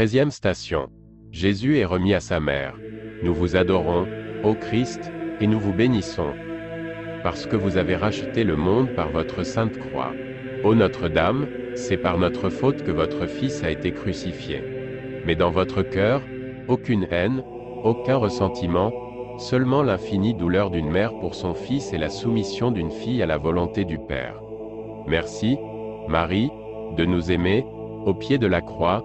Treizième station. Jésus est remis à sa mère. Nous vous adorons, ô Christ, et nous vous bénissons. Parce que vous avez racheté le monde par votre sainte croix. Ô Notre-Dame, c'est par notre faute que votre Fils a été crucifié. Mais dans votre cœur, aucune haine, aucun ressentiment, seulement l'infinie douleur d'une mère pour son fils et la soumission d'une fille à la volonté du Père. Merci, Marie, de nous aimer, au pied de la croix,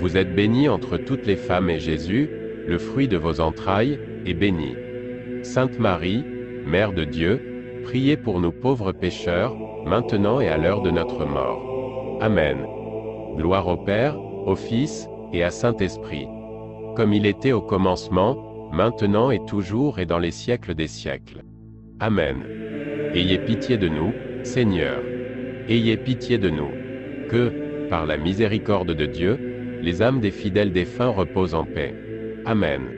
Vous êtes bénie entre toutes les femmes et Jésus, le fruit de vos entrailles, est béni. Sainte Marie, Mère de Dieu, priez pour nous pauvres pécheurs, maintenant et à l'heure de notre mort. Amen. Gloire au Père, au Fils, et à Saint-Esprit. Comme il était au commencement, maintenant et toujours et dans les siècles des siècles. Amen. Ayez pitié de nous, Seigneur. Ayez pitié de nous. Que, par la miséricorde de Dieu, les âmes des fidèles défunts reposent en paix. Amen.